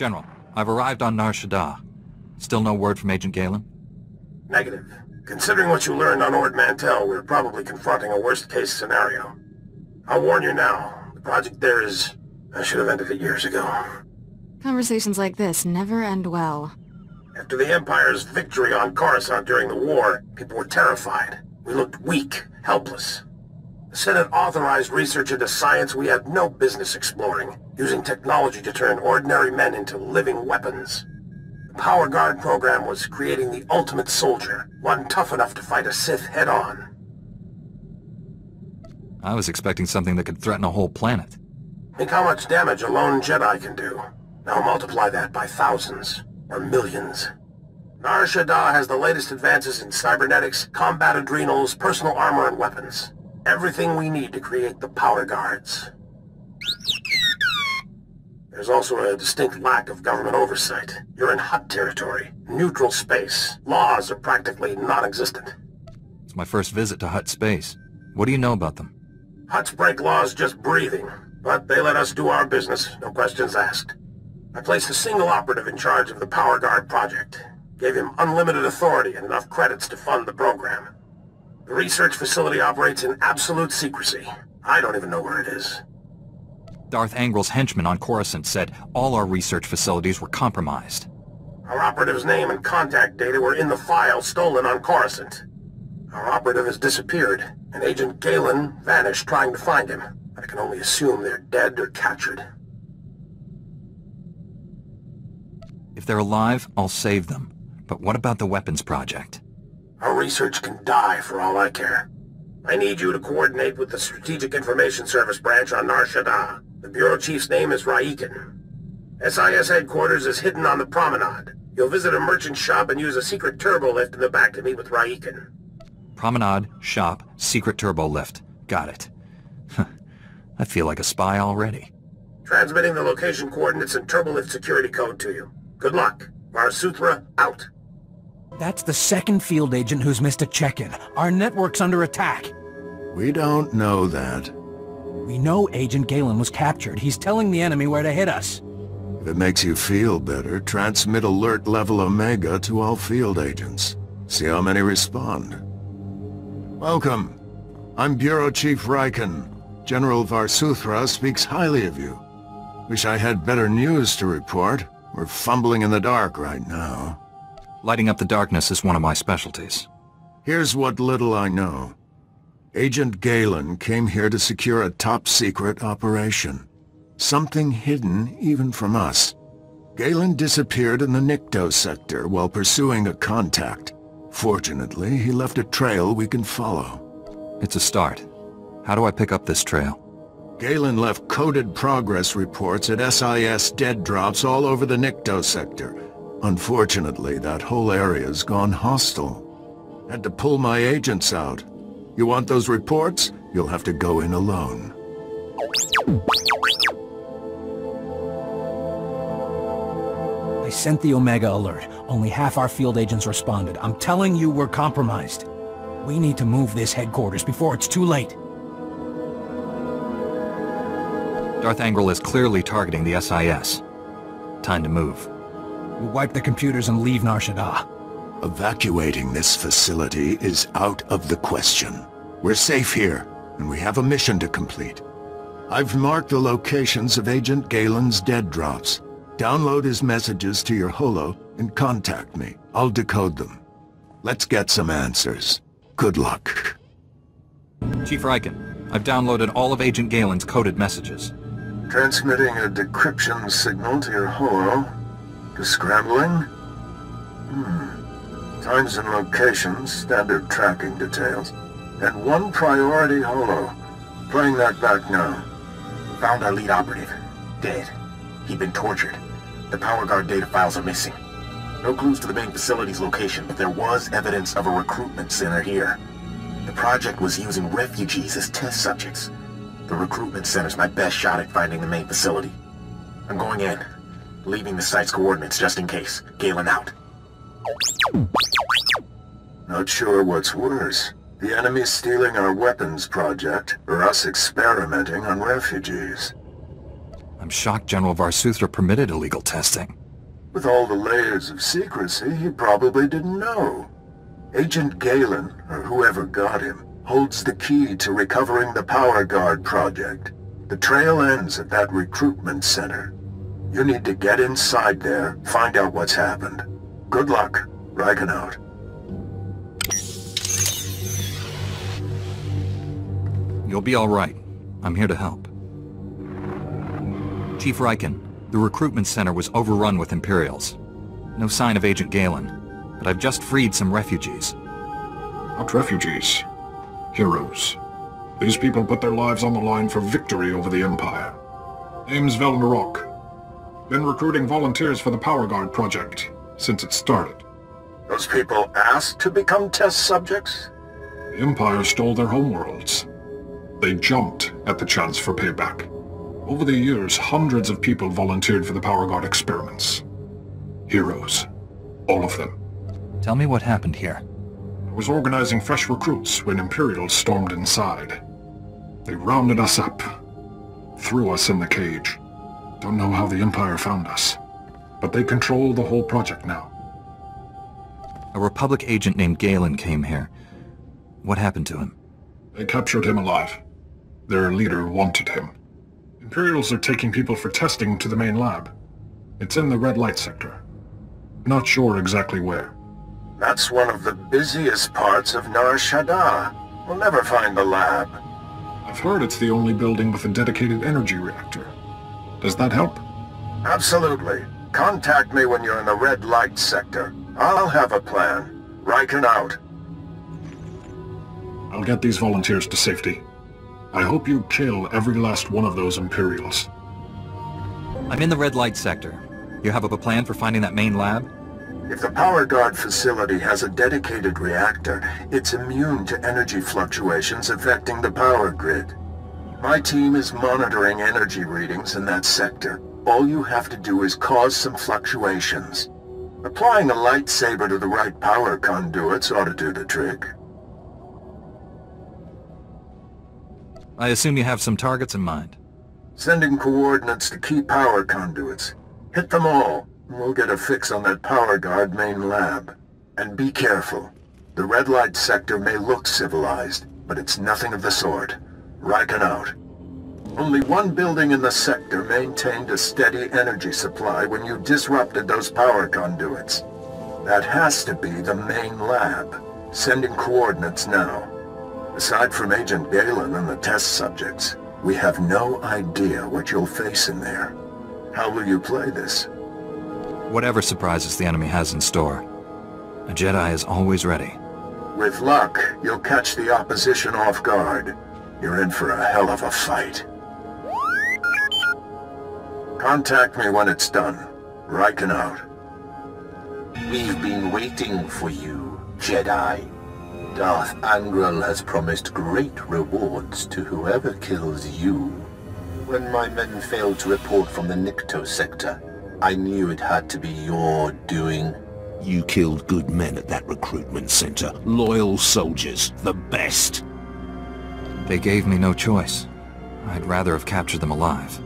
General, I've arrived on Nar Shaddaa. Still no word from Agent Galen? Negative. Considering what you learned on Ord Mantell, we're probably confronting a worst-case scenario. I'll warn you now. The project there is... I should have ended it years ago. Conversations like this never end well. After the Empire's victory on Coruscant during the war, people were terrified. We looked weak, helpless. The Senate authorized research into science we had no business exploring, using technology to turn ordinary men into living weapons. The Power Guard program was creating the ultimate soldier, one tough enough to fight a Sith head-on. I was expecting something that could threaten a whole planet. Think how much damage a lone Jedi can do. Now multiply that by thousands, or millions. Nar Shaddaa has the latest advances in cybernetics, combat adrenals, personal armor, and weapons. Everything we need to create the Power Guards. There's also a distinct lack of government oversight. You're in Hutt territory, neutral space. Laws are practically non-existent. It's my first visit to Hutt Space. What do you know about them? Hutts break laws just breathing, but they let us do our business, no questions asked. I placed a single operative in charge of the Power Guard project. Gave him unlimited authority and enough credits to fund the program. The research facility operates in absolute secrecy. I don't even know where it is. Darth Angral's henchman on Coruscant said all our research facilities were compromised. Our operative's name and contact data were in the file stolen on Coruscant. Our operative has disappeared, and Agent Galen vanished trying to find him. I can only assume they're dead or captured. If they're alive, I'll save them. But what about the weapons project? Our research can die for all I care. I need you to coordinate with the Strategic Information Service branch on Nar Shaddaa. The Bureau Chief's name is Raiken. SIS headquarters is hidden on the promenade. You'll visit a merchant shop and use a secret turbo lift in the back to meet with Raiken. Promenade, shop, secret turbo lift. Got it. I feel like a spy already. Transmitting the location coordinates and turbo lift security code to you. Good luck. Varsuthra, out. That's the second field agent who's missed a check-in. Our network's under attack. We don't know that. We know Agent Galen was captured. He's telling the enemy where to hit us. If it makes you feel better, transmit alert level Omega to all field agents. See how many respond. Welcome. I'm Bureau Chief Raiken. General Varsuthra speaks highly of you. Wish I had better news to report. We're fumbling in the dark right now. Lighting up the darkness is one of my specialties. Here's what little I know. Agent Galen came here to secure a top-secret operation. Something hidden even from us. Galen disappeared in the Nikto sector while pursuing a contact. Fortunately, he left a trail we can follow. It's a start. How do I pick up this trail? Galen left coded progress reports at SIS dead drops all over the Nikto sector. Unfortunately, that whole area's gone hostile. Had to pull my agents out. You want those reports? You'll have to go in alone. I sent the Omega alert. Only half our field agents responded. I'm telling you we're compromised. We need to move this headquarters before it's too late. Darth Angral is clearly targeting the SIS. Time to move. We wipe the computers and leave Nar Shaddaa. Evacuating this facility is out of the question. We're safe here, and we have a mission to complete. I've marked the locations of Agent Galen's dead drops. Download his messages to your holo and contact me. I'll decode them. Let's get some answers. Good luck. Chief Raiken, I've downloaded all of Agent Galen's coded messages. Transmitting a decryption signal to your holo. Scrambling? Hmm. Times and locations, standard tracking details. And one priority holo. Playing that back now. Found our lead operative. Dead. He'd been tortured. The Power Guard data files are missing. No clues to the main facility's location, but there was evidence of a recruitment center here. The project was using refugees as test subjects. The recruitment center's my best shot at finding the main facility. I'm going in. Leaving the site's coordinates just in case. Galen out. Not sure what's worse. The enemy stealing our weapons project, or us experimenting on refugees. I'm shocked General Varsuthra permitted illegal testing. With all the layers of secrecy, he probably didn't know. Agent Galen, or whoever got him, holds the key to recovering the Power Guard project. The trail ends at that recruitment center. You need to get inside there, find out what's happened. Good luck. Raiken out. You'll be all right. I'm here to help. Chief Raiken, the recruitment center was overrun with Imperials. No sign of Agent Galen, but I've just freed some refugees. Not refugees. Heroes. These people put their lives on the line for victory over the Empire. Name's Vel Narok. Been recruiting volunteers for the Power Guard project since it started. Those people asked to become test subjects? The Empire stole their homeworlds. They jumped at the chance for payback. Over the years, hundreds of people volunteered for the Power Guard experiments. Heroes. All of them. Tell me what happened here. I was organizing fresh recruits when Imperials stormed inside. They rounded us up. Threw us in the cage. Don't know how the Empire found us. But they control the whole project now. A Republic agent named Galen came here. What happened to him? They captured him alive. Their leader wanted him. Imperials are taking people for testing to the main lab. It's in the red light sector. Not sure exactly where. That's one of the busiest parts of Nar Shaddaa. We'll never find the lab. I've heard it's the only building with a dedicated energy reactor. Does that help? Absolutely. Contact me when you're in the red light sector. I'll have a plan. Raiken out. I'll get these volunteers to safety. I hope you kill every last one of those Imperials. I'm in the red light sector. You have a plan for finding that main lab? If the Power Guard facility has a dedicated reactor, it's immune to energy fluctuations affecting the power grid. My team is monitoring energy readings in that sector. All you have to do is cause some fluctuations. Applying a lightsaber to the right power conduits ought to do the trick. I assume you have some targets in mind. Sending coordinates to key power conduits. Hit them all, and we'll get a fix on that Power Guard main lab. And be careful. The red light sector may look civilized, but it's nothing of the sort. Raiken out. Only one building in the sector maintained a steady energy supply when you disrupted those power conduits. That has to be the main lab. Sending coordinates now. Aside from Agent Galen and the test subjects, we have no idea what you'll face in there. How will you play this? Whatever surprises the enemy has in store. A Jedi is always ready. With luck, you'll catch the opposition off guard. You're in for a hell of a fight. Contact me when it's done. Raiken out. We've been waiting for you, Jedi. Darth Angral has promised great rewards to whoever kills you. When my men failed to report from the Nikto sector, I knew it had to be your doing. You killed good men at that recruitment center. Loyal soldiers. The best. They gave me no choice. I'd rather have captured them alive.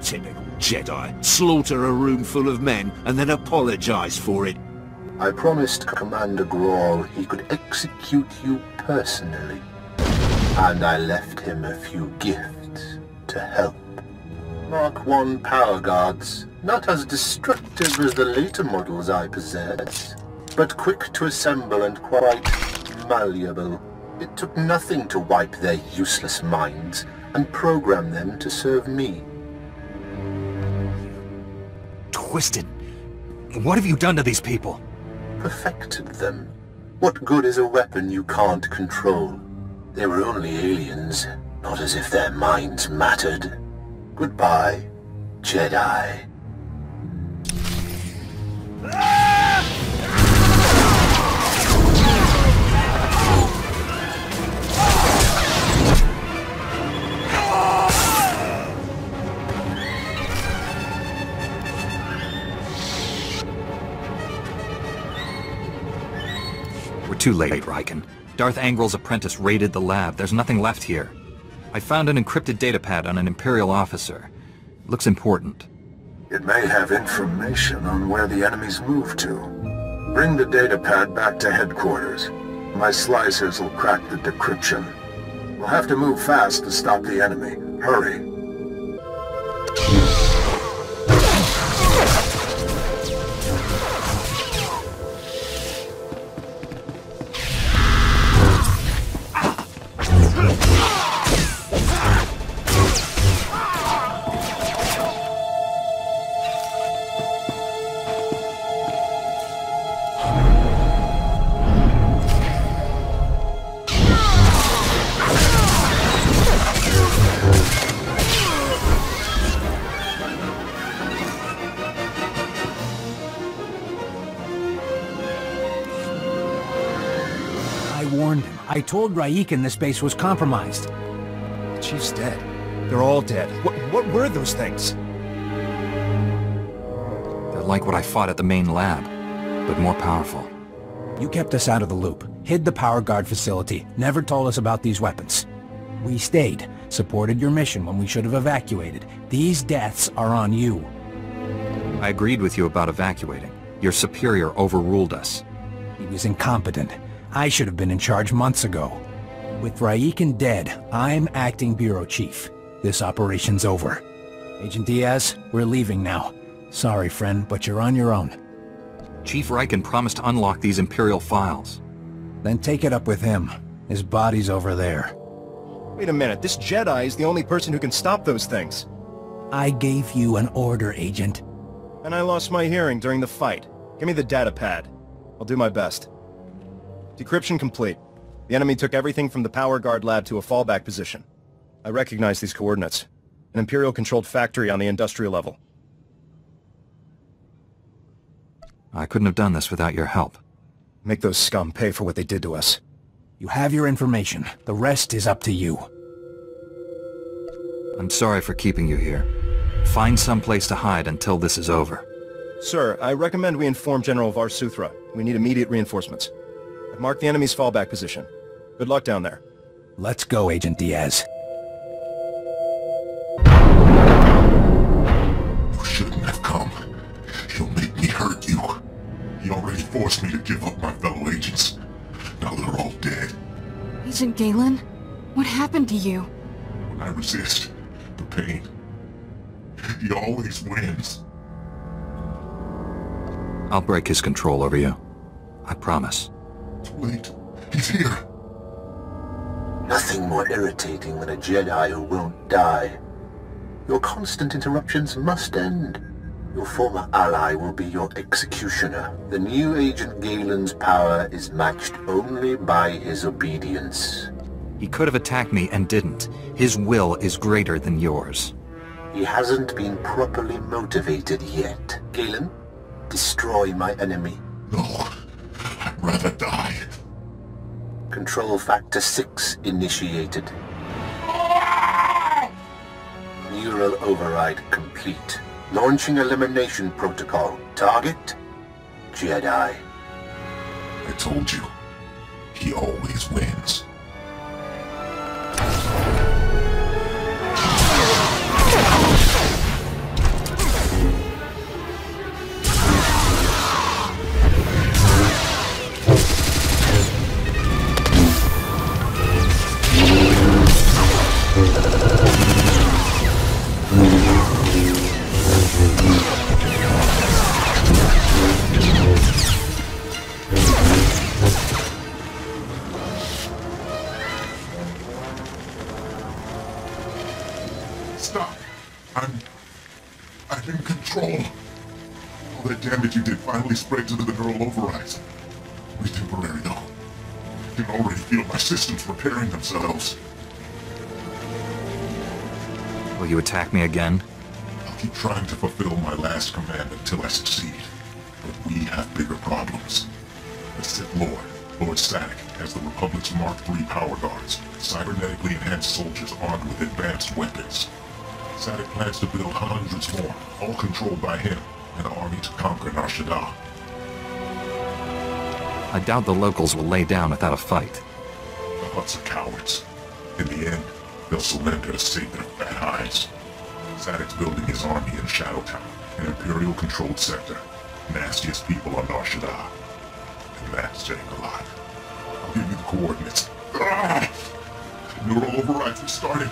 Typical Jedi. Slaughter a room full of men and then apologize for it. I promised Commander Grawl he could execute you personally. And I left him a few gifts to help. Mark 1 power guards, not as destructive as the later models I possess, but quick to assemble and quite malleable. It took nothing to wipe their useless minds and program them to serve me. Twisted. What have you done to these people? Perfected them. What good is a weapon you can't control? They were only aliens, not as if their minds mattered. Goodbye, Jedi. Too late, Raiken. Darth Angral's apprentice raided the lab. There's nothing left here. I found an encrypted datapad on an Imperial officer. Looks important. It may have information on where the enemies moved to. Bring the datapad back to headquarters. My slicers will crack the decryption. We'll have to move fast to stop the enemy. Hurry. I told Raiken this base was compromised. The Chief's dead. They're all dead. What, what were those things? They're like what I fought at the main lab, but more powerful. You kept us out of the loop, hid the power guard facility, never told us about these weapons. We stayed, supported your mission when we should have evacuated. These deaths are on you. I agreed with you about evacuating. Your superior overruled us. He was incompetent. I should have been in charge months ago. With Raiken dead, I'm acting bureau chief. This operation's over. Agent Diaz, we're leaving now. Sorry, friend, but you're on your own. Chief Raiken promised to unlock these Imperial files. Then take it up with him. His body's over there. Wait a minute, this Jedi is the only person who can stop those things. I gave you an order, Agent. And I lost my hearing during the fight. Give me the data pad. I'll do my best. Decryption complete. The enemy took everything from the power guard lab to a fallback position. I recognize these coordinates. An Imperial-controlled factory on the industrial level. I couldn't have done this without your help. Make those scum pay for what they did to us. You have your information. The rest is up to you. I'm sorry for keeping you here. Find some place to hide until this is over. Sir, I recommend we inform General Varsuthra. We need immediate reinforcements. I've the enemy's fallback position. Good luck down there. Let's go, Agent Diaz. You shouldn't have come. He'll make me hurt you. He already forced me to give up my fellow agents. Now they're all dead. Agent Galen? What happened to you? When I resist, the pain. He always wins. I'll break his control over you. I promise. Too late. He's here. Nothing more irritating than a Jedi who won't die. Your constant interruptions must end. Your former ally will be your executioner. The new Agent Galen's power is matched only by his obedience. He could have attacked me and didn't. His will is greater than yours. He hasn't been properly motivated yet. Galen, destroy my enemy. No. I'd rather die. Control Factor 6 initiated. Neural override complete. Launching elimination protocol. Target? Jedi. I told you. He always wins. Finally spread to the neural overrides. Only temporary, though. I can already feel my systems repairing themselves. Will you attack me again? I'll keep trying to fulfill my last command until I succeed. But we have bigger problems. The Sith Lord, Lord Sadic, has the Republic's Mark III power guards, cybernetically enhanced soldiers armed with advanced weapons. Sadic plans to build hundreds more, all controlled by him, an army to conquer Nar Shaddaa. I doubt the locals will lay down without a fight. The Hutts are cowards. In the end, they'll surrender to save their fat hides. Sadic's building his army in Shadowtown, an Imperial-controlled sector. Nastiest people on Nar Shaddaa. And that's staying alive. I'll give you the coordinates. Ah! Neural overrides restarting.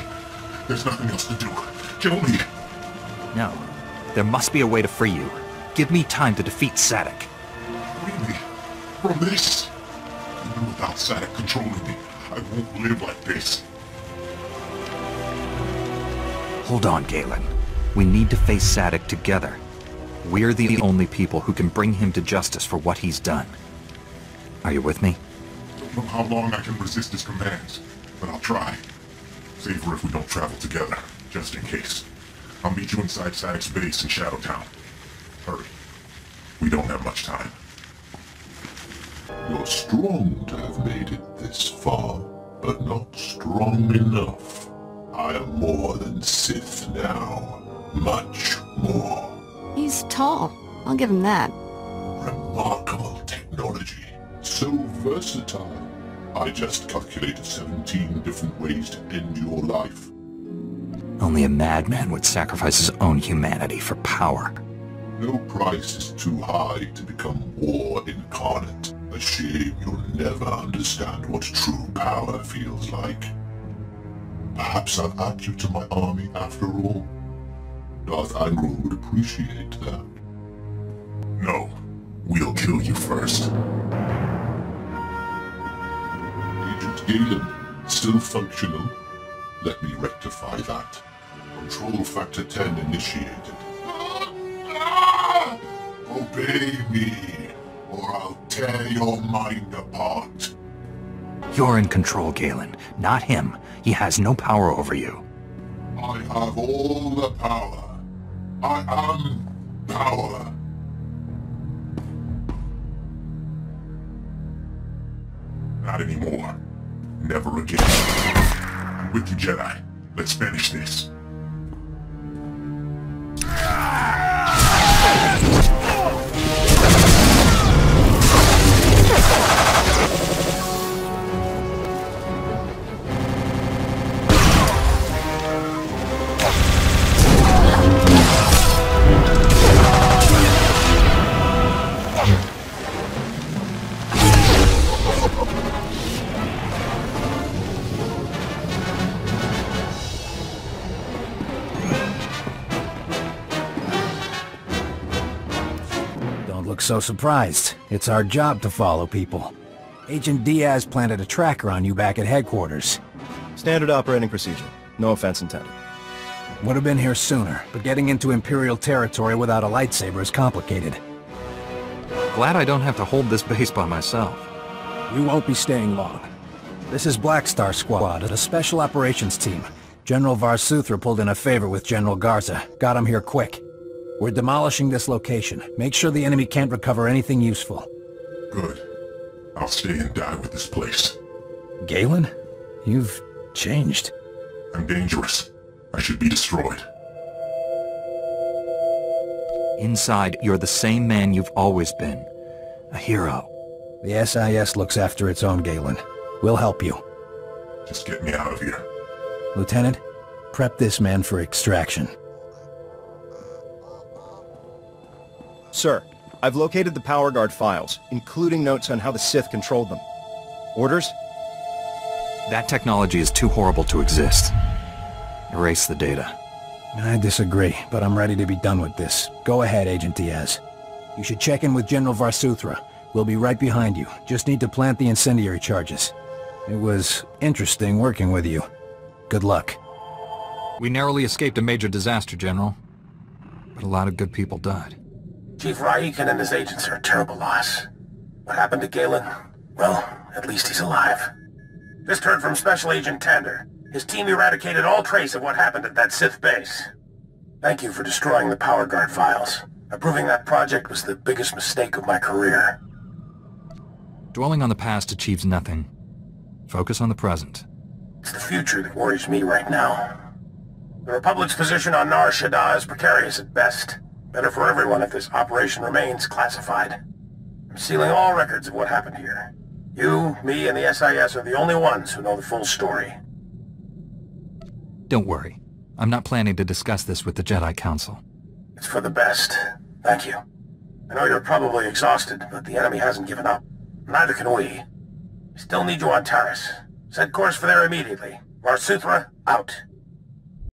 There's nothing else to do. Kill me. No. There must be a way to free you. Give me time to defeat Sadic. From this. Even without Sadic controlling me, I won't live like this. Hold on, Galen. We need to face Sadic together. We're the only people who can bring him to justice for what he's done. Are you with me? I Don't know how long I can resist his commands, but I'll try. Safer if we don't travel together, just in case. I'll meet you inside Sadic's base in Shadowtown. Hurry. We don't have much time. You're strong to have made it this far, but not strong enough. I am more than Sith now. Much more. He's tall. I'll give him that. Remarkable technology. So versatile. I just calculated 17 different ways to end your life. Only a madman would sacrifice his own humanity for power. No price is too high to become war incarnate. A shame you'll never understand what true power feels like. Perhaps I'll add you to my army after all. Darth Angral would appreciate that. No. We'll kill you first. Agent Galen, still functional? Let me rectify that. Control Factor 10 initiated. Obey me, tear your mind apart. You're in control, Galen, not him. He has no power over you. I have all the power. I am power. Not anymore. Never again. I'm with you, Jedi. Let's finish this. So surprised. It's our job to follow people. Agent Diaz planted a tracker on you back at headquarters. Standard operating procedure. No offense intended. Would have been here sooner, but getting into Imperial territory without a lightsaber is complicated. Glad I don't have to hold this base by myself. You won't be staying long. This is Black Star Squad, a special operations team. General Varsuthra pulled in a favor with General Garza. Got him here quick. We're demolishing this location. Make sure the enemy can't recover anything useful. Good. I'll stay and die with this place. Galen? You've changed. I'm dangerous. I should be destroyed. Inside, you're the same man you've always been. A hero. The SIS looks after its own, Galen. We'll help you. Just get me out of here. Lieutenant, prep this man for extraction. Sir, I've located the Power Guard files, including notes on how the Sith controlled them. Orders? That technology is too horrible to exist. Erase the data. I disagree, but I'm ready to be done with this. Go ahead, Agent Diaz. You should check in with General Varsuthra. We'll be right behind you. Just need to plant the incendiary charges. It was interesting working with you. Good luck. We narrowly escaped a major disaster, General. But a lot of good people died. Chief Raiken and his agents are a terrible loss. What happened to Galen? Well, at least he's alive. Just heard from Special Agent Tander. His team eradicated all trace of what happened at that Sith base. Thank you for destroying the Power Guard files. Approving that project was the biggest mistake of my career. Dwelling on the past achieves nothing. Focus on the present. It's the future that worries me right now. The Republic's position on Nar Shaddaa is precarious at best. Better for everyone if this operation remains classified. I'm sealing all records of what happened here. You, me, and the SIS are the only ones who know the full story. Don't worry. I'm not planning to discuss this with the Jedi Council. It's for the best. Thank you. I know you're probably exhausted, but the enemy hasn't given up. Neither can we. Still need you on Taris. Set course for there immediately. Varsuthra, out.